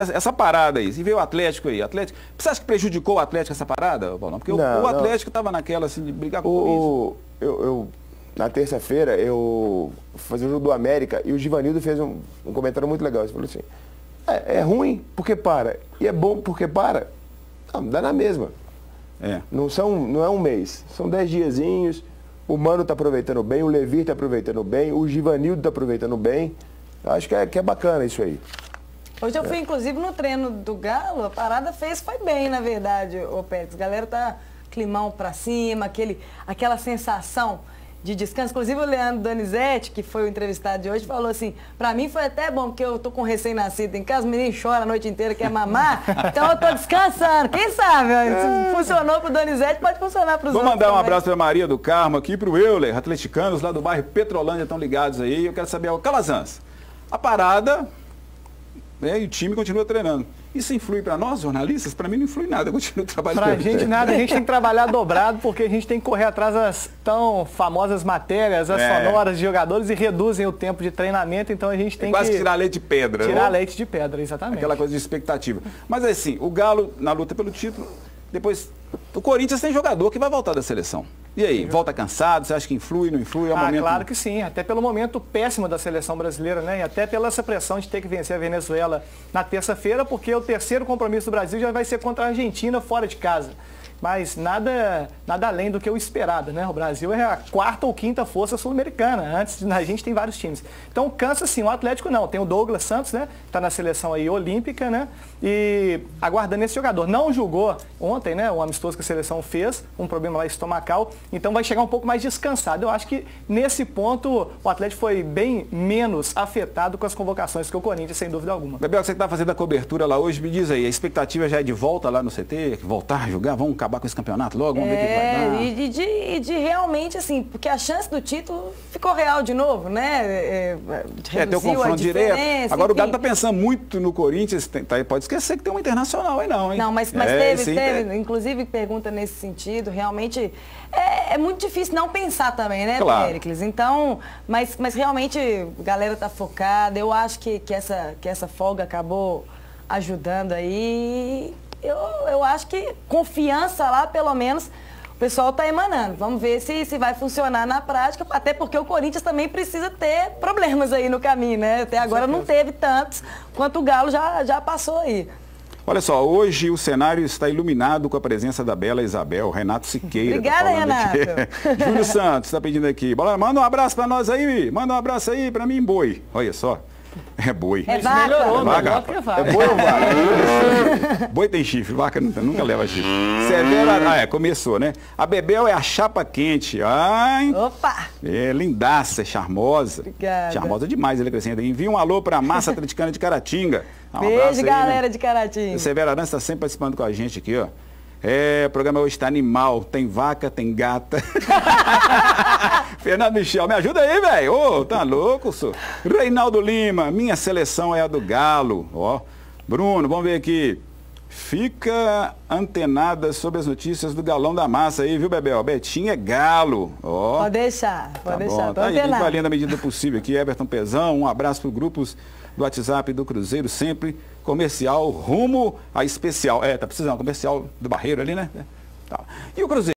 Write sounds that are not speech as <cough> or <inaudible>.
essa parada aí, e veio o Atlético aí, Atlético, você acha que prejudicou o Atlético essa parada, Paulão? Porque Não, o. Atlético estava naquela assim de brigar com o, O, eu, eu- na terça-feira, eu fazer o jogo do América e o Givanildo fez um, um comentário muito legal. Ele falou assim, é, é ruim porque para, e é bom porque para. Não, dá na mesma. É. Não, são, não é um mês, são dez diazinhos. O Mano está aproveitando bem, o Levir está aproveitando bem, o Givanildo está aproveitando bem. Eu Acho que é, que é bacana isso aí. Hoje eu fui, inclusive, no treino do Galo, a parada fez, foi bem, na verdade, ô Pérez. A galera tá climão pra cima, aquele, aquela sensação de descanso. Inclusive o Leandro Donizete, que foi o entrevistado de hoje, falou assim, pra mim foi até bom, porque eu tô com recém-nascido em casa, o menino chora a noite inteira, quer mamar, <laughs> então eu tô descansando. Quem sabe, se funcionou pro Donizete, pode funcionar pros Vou outros mandar um também. abraço para Maria do Carmo aqui para o Euler, atleticanos lá do bairro Petrolândia estão ligados aí. Eu quero saber, ó, Calazans, a parada né, e o time continua treinando. Isso influi para nós, jornalistas? Para mim não influi nada, eu continuo trabalhando. Pra gente nada, a gente tem que trabalhar dobrado porque a gente tem que correr atrás das tão famosas matérias, as É. sonoras de jogadores e reduzem o tempo de treinamento, então a gente É tem quase que tirar leite de pedra. tirar né? leite de pedra, exatamente. Aquela coisa de expectativa. Mas assim, o Galo na luta pelo título, depois o Corinthians tem jogador que vai voltar da seleção. E aí, volta cansado, você acha que influi, não influi? É um Ah, momento... claro que sim, até pelo momento péssimo da seleção brasileira, né? E até pela essa pressão de ter que vencer a Venezuela na terça-feira, porque o terceiro compromisso do Brasil já vai ser contra a Argentina fora de casa. Mas nada, nada além do que o esperado, né? O Brasil é a quarta ou quinta força sul-americana. Antes, a gente tem vários times. Então cansa sim, o Atlético não. Tem o Douglas Santos, né? Está na seleção aí olímpica, né? E aguardando esse jogador. Não jogou ontem, né? O amistoso que a seleção fez, um problema lá estomacal. Então vai chegar um pouco mais descansado. Eu acho que nesse ponto o Atlético foi bem menos afetado com as convocações que o Corinthians, sem dúvida alguma. Bebel, você que está fazendo a cobertura lá hoje, me diz aí, a expectativa já é de volta lá no CT? Voltar a jogar? Vamos acabar com esse campeonato logo? Vamos ver o que vai É, dar. e de, de, e de realmente, assim, porque a chance do título ficou real de novo, né? É, É, ter o confronto direto. Agora o Galo enfim. está pensando muito no Corinthians, tem- tá, pode esquecer que tem um internacional aí não, hein? Não, mas, mas É, teve, sim, teve, é. inclusive pergunta nesse sentido, realmente é, é muito difícil não pensar também, né, Claro. Péricles? Então, mas, mas realmente a galera tá focada, eu acho que, que, essa, que essa folga acabou ajudando aí. Eu, eu acho que confiança lá, pelo menos, o pessoal tá emanando. Vamos ver se, se vai funcionar na prática, até porque o Corinthians também precisa ter problemas aí no caminho, né? Até agora não teve tantos quanto o Galo já, já passou aí. Olha só, hoje o cenário está iluminado com a presença da bela Isabel, Renato Siqueira. tá Obrigada, aqui. Renato. <laughs> Júlio Santos está pedindo aqui. Manda um abraço para nós aí, manda um abraço aí para mim, boi. Olha só, é boi. É vaca. Melhorou, É vaca, melhor vaca. É boi ou vaca? <laughs> boi tem chifre, vaca tem, nunca leva chifre. Severa, ah, é, começou, né? A Bebel é a chapa quente. Ai, Opa! é lindaça, é charmosa. Obrigada. Charmosa demais, ele acrescenta. Envia um alô para a massa atleticana de Caratinga. Um Beijo, aí, né? galera de Caratinga. O Severo Arança está sempre participando com a gente aqui, ó. É, o programa hoje está animal. Tem vaca, tem gata. <laughs> Fernando Michel, me ajuda aí, velho. Ô, tá louco, senhor. Reinaldo Lima, minha seleção é a do Galo. Ó. Bruno, vamos ver aqui. Fica antenada sobre as notícias do galão da massa aí, viu, Bebel? Betinho é galo. Ó. Pode deixar, pode Tá deixar. bom, tá aí, a gente antenado. vai lendo à medida possível aqui. Everton Pezão, um abraço para grupos do WhatsApp do Cruzeiro, sempre comercial, rumo a especial. É, tá precisando, comercial do Barreiro ali, né? Tá. E o Cruzeiro?